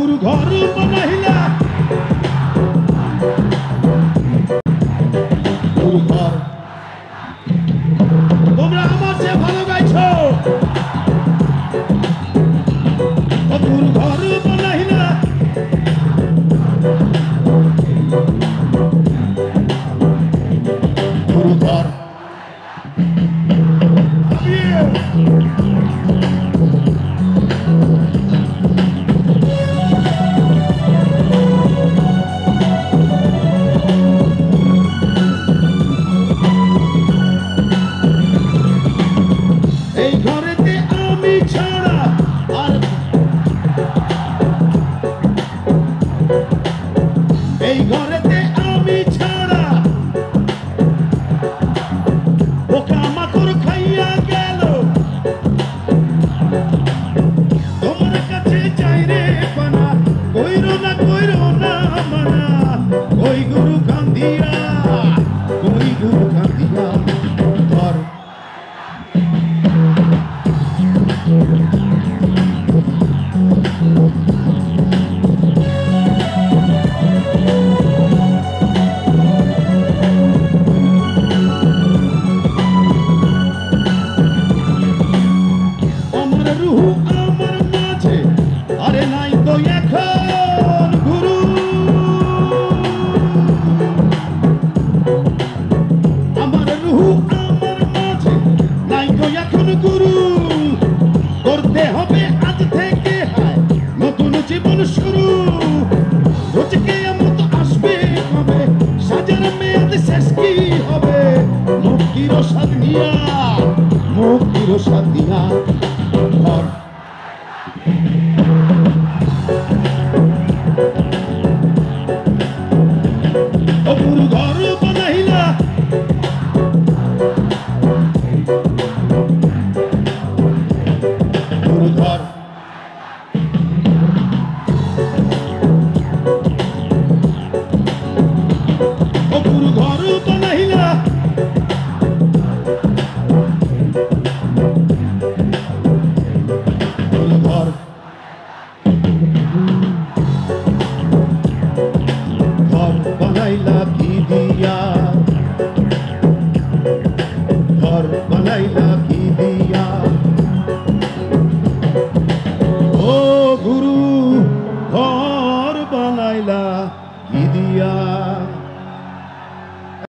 दूर घर बनहिला दूर घर তোমরা আমার চেয়ে ভালো গাইছো দূর ঘর বলাহিলা দূর ঘর Yeah. এই ঘরেতে আমি ছাড়া এই ঘরেতে আমি ছাড়া পোকা মাকড় খাইয়া গেল। কাছে চাই রে Hallelujah. রসাদ নিয়া মুক্তি রসাদ নিয়া ঘর। Hallelujah.